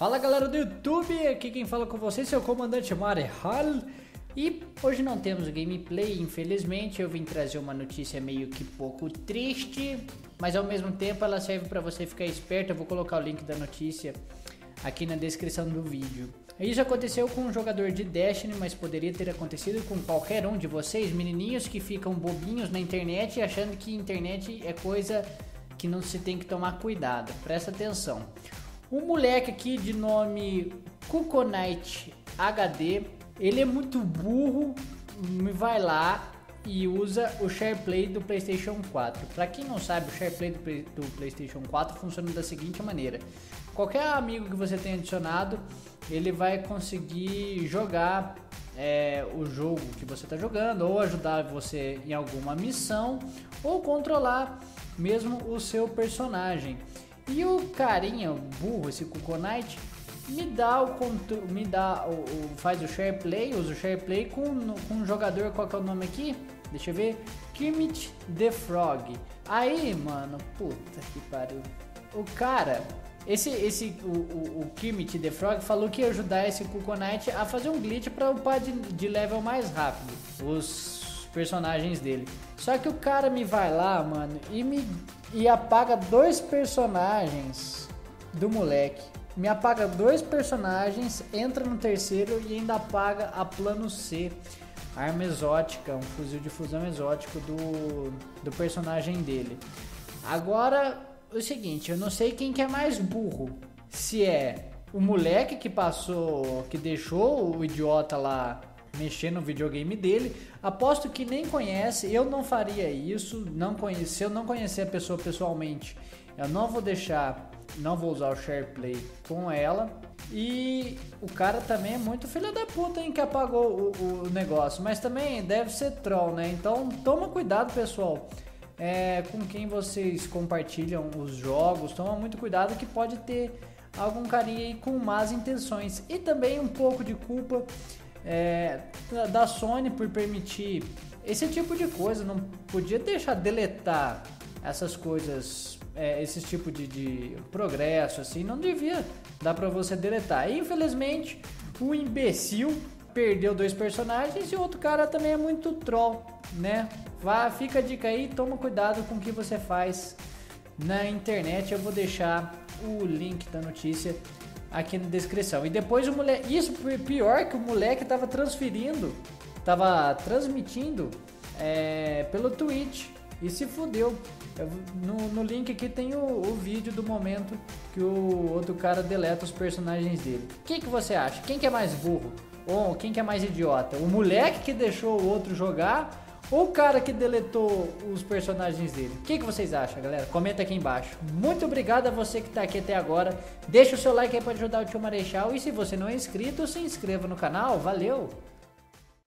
Fala galera do YouTube, aqui quem fala com vocês é o comandante Marehal e hoje não temos gameplay, infelizmente eu vim trazer uma notícia meio que pouco triste, mas ao mesmo tempo ela serve para você ficar esperto, eu vou colocar o link da notícia aqui na descrição do vídeo. Isso aconteceu com um jogador de Destiny, mas poderia ter acontecido com qualquer um de vocês, menininhos que ficam bobinhos na internet achando que internet é coisa que não se tem que tomar cuidado. Presta atenção. Um moleque aqui de nome Kukonite HD, ele é muito burro, vai lá e usa o SharePlay do PlayStation 4. Para quem não sabe, o SharePlay do, do PlayStation 4 funciona da seguinte maneira: qualquer amigo que você tenha adicionado, ele vai conseguir jogar é, o jogo que você está jogando, ou ajudar você em alguma missão, ou controlar mesmo o seu personagem. E o carinha burro, esse Kukonite, me dá o me dá o, o, faz o share play, usa o share play com, com um jogador, qual que é o nome aqui? Deixa eu ver. Kermit the Frog. Aí, mano, puta que pariu. O cara, esse, esse o, o, o the Frog falou que ia ajudar esse Kukonite a fazer um glitch para upar de, de level mais rápido. Os personagens dele. Só que o cara me vai lá, mano, e me e apaga dois personagens do moleque. Me apaga dois personagens, entra no terceiro e ainda apaga a plano C, arma exótica, um fuzil de fusão exótico do, do personagem dele. Agora, o seguinte, eu não sei quem que é mais burro. Se é o moleque que passou, que deixou o idiota lá mexer no videogame dele. Aposto que nem conhece, eu não faria isso, não conhece, se eu não conhecer a pessoa pessoalmente, eu não vou deixar, não vou usar o SharePlay com ela. E o cara também é muito filho da puta, hein, que apagou o, o negócio. Mas também deve ser troll, né? Então toma cuidado, pessoal. É, com quem vocês compartilham os jogos, toma muito cuidado que pode ter algum carinha aí com más intenções. E também um pouco de culpa é, da Sony por permitir esse tipo de coisa. Não podia deixar deletar essas coisas, é, esse tipo de, de, progresso, assim, não devia dar para você deletar. Infelizmente, o imbecil perdeu dois personagens e outro cara também é muito troll, né? Vá, fica a dica aí, toma cuidado com o que você faz na internet. Eu vou deixar o link da notícia aqui na descrição. E depois o moleque. Isso pior que o moleque tava transferindo, tava transmitindo é, pelo Twitch. E se fudeu. No, no, link aqui tem o, o, vídeo do momento que o outro cara deleta os personagens dele. O que, que você acha? Quem que é mais burro? Ou quem que é mais idiota? O moleque que deixou o outro jogar o cara que deletou os personagens dele? O que, que vocês acham, galera? Comenta aqui embaixo. Muito obrigado a você que está aqui até agora. Deixa o seu like aí para ajudar o tio Marechal. E se você não é inscrito, se inscreva no canal. Valeu!